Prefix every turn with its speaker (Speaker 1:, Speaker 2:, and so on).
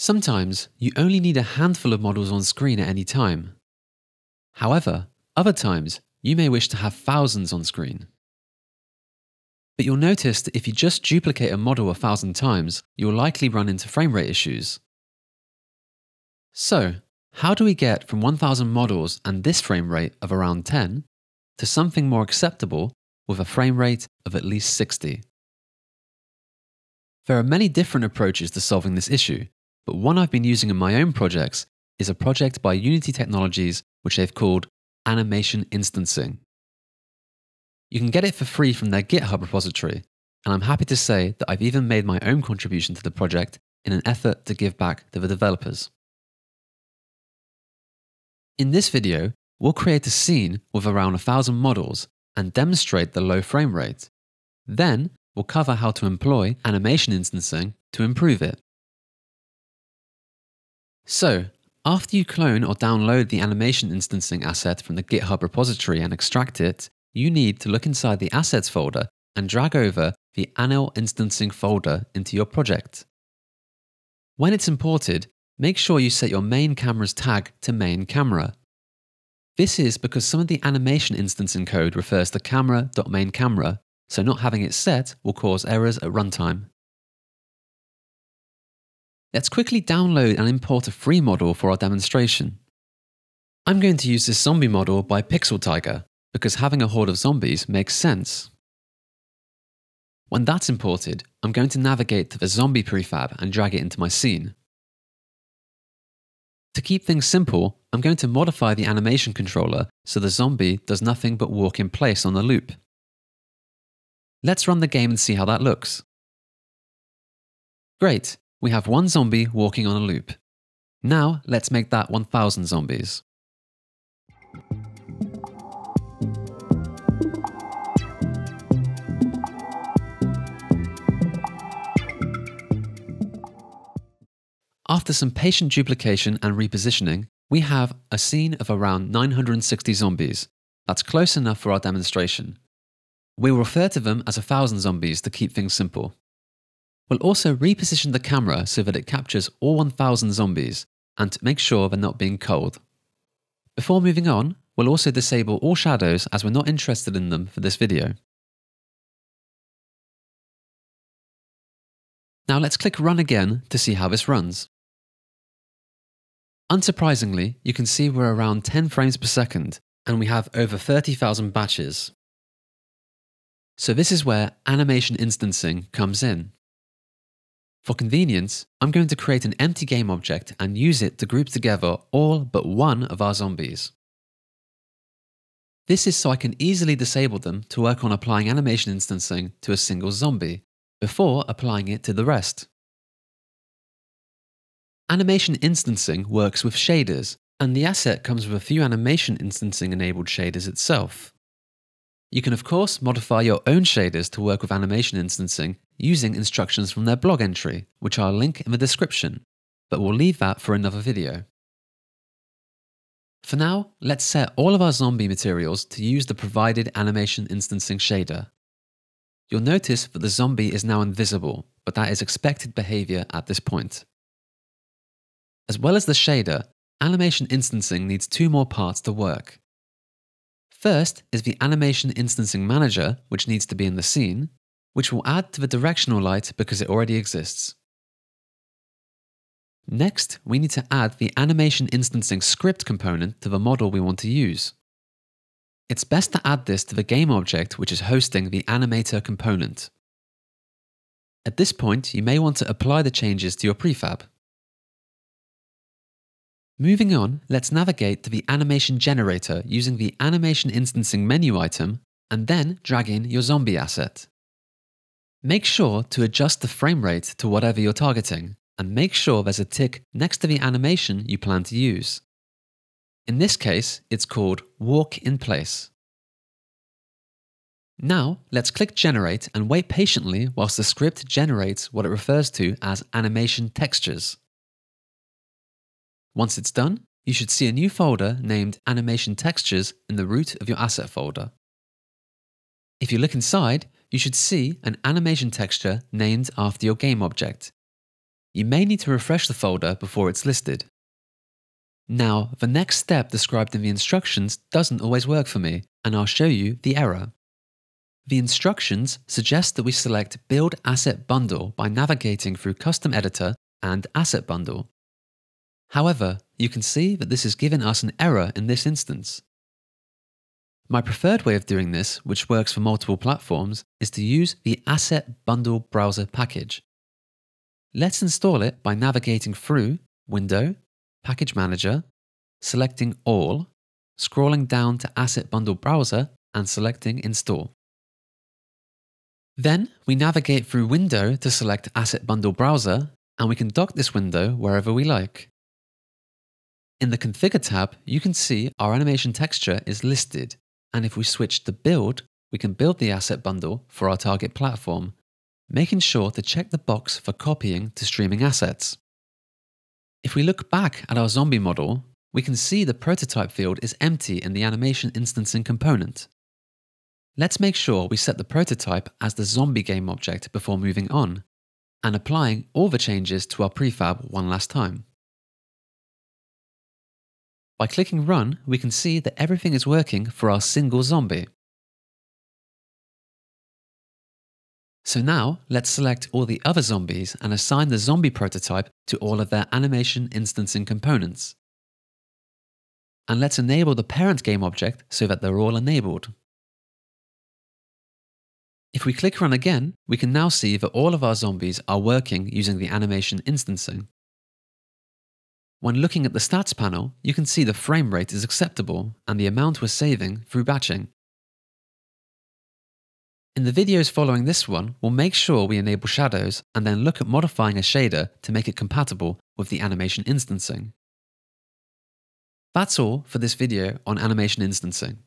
Speaker 1: Sometimes you only need a handful of models on screen at any time. However, other times you may wish to have thousands on screen. But you'll notice that if you just duplicate a model a thousand times, you'll likely run into frame rate issues. So, how do we get from 1000 models and this frame rate of around 10 to something more acceptable with a frame rate of at least 60? There are many different approaches to solving this issue, but one I've been using in my own projects is a project by Unity Technologies which they've called Animation Instancing. You can get it for free from their GitHub repository, and I'm happy to say that I've even made my own contribution to the project in an effort to give back to the developers. In this video, we'll create a scene with around 1000 models and demonstrate the low frame rate. Then, we'll cover how to employ animation instancing to improve it. So, after you clone or download the animation instancing asset from the GitHub repository and extract it, you need to look inside the Assets folder and drag over the Anil instancing folder into your project. When it's imported, make sure you set your main camera's tag to main camera. This is because some of the animation instancing code refers to camera.mainCamera, so not having it set will cause errors at runtime. Let's quickly download and import a free model for our demonstration. I'm going to use this zombie model by Pixel Tiger, because having a horde of zombies makes sense. When that's imported, I'm going to navigate to the zombie prefab and drag it into my scene. To keep things simple, I'm going to modify the animation controller so the zombie does nothing but walk in place on the loop. Let's run the game and see how that looks. Great, we have one zombie walking on a loop. Now let's make that 1000 zombies. After some patient duplication and repositioning, we have a scene of around 960 zombies. That's close enough for our demonstration. We will refer to them as 1000 zombies to keep things simple. We'll also reposition the camera so that it captures all 1000 zombies and make sure they're not being culled. Before moving on, we'll also disable all shadows as we're not interested in them for this video. Now let's click run again to see how this runs. Unsurprisingly, you can see we're around 10 frames per second and we have over 30,000 batches. So this is where animation instancing comes in. For convenience, I'm going to create an empty game object and use it to group together all but one of our zombies. This is so I can easily disable them to work on applying animation instancing to a single zombie, before applying it to the rest. Animation instancing works with shaders, and the asset comes with a few animation instancing enabled shaders itself. You can of course modify your own shaders to work with animation instancing using instructions from their blog entry, which I'll link in the description, but we'll leave that for another video. For now, let's set all of our zombie materials to use the provided animation instancing shader. You'll notice that the zombie is now invisible, but that is expected behavior at this point. As well as the shader, animation instancing needs two more parts to work. First is the animation instancing manager, which needs to be in the scene, which will add to the directional light because it already exists. Next, we need to add the animation instancing script component to the model we want to use. It's best to add this to the game object which is hosting the animator component. At this point, you may want to apply the changes to your prefab. Moving on, let's navigate to the animation generator using the animation instancing menu item and then drag in your zombie asset. Make sure to adjust the frame rate to whatever you're targeting and make sure there's a tick next to the animation you plan to use. In this case, it's called Walk in Place. Now, let's click Generate and wait patiently whilst the script generates what it refers to as animation textures. Once it's done, you should see a new folder named Animation Textures in the root of your asset folder. If you look inside, you should see an animation texture named after your game object. you may need to refresh the folder before it's listed. Now, the next step described in the instructions doesn't always work for me, and I'll show you the error. The instructions suggest that we select Build Asset Bundle by navigating through Custom Editor and Asset Bundle. However, you can see that this has given us an error in this instance. My preferred way of doing this, which works for multiple platforms, is to use the Asset Bundle Browser package. Let's install it by navigating through Window, Package Manager, selecting All, scrolling down to Asset Bundle Browser and selecting Install. Then we navigate through Window to select Asset Bundle Browser and we can dock this window wherever we like. In the Configure tab, you can see our animation texture is listed and if we switch to Build, we can build the asset bundle for our target platform, making sure to check the box for copying to streaming assets. If we look back at our zombie model, we can see the prototype field is empty in the animation instancing component. Let's make sure we set the prototype as the zombie game object before moving on, and applying all the changes to our prefab one last time. By clicking Run, we can see that everything is working for our single zombie. So now, let's select all the other zombies and assign the zombie prototype to all of their animation instancing components. And let's enable the parent game object so that they're all enabled. If we click Run again, we can now see that all of our zombies are working using the animation instancing. When looking at the stats panel, you can see the frame rate is acceptable and the amount we're saving through batching. In the videos following this one, we'll make sure we enable shadows and then look at modifying a shader to make it compatible with the animation instancing. That's all for this video on animation instancing.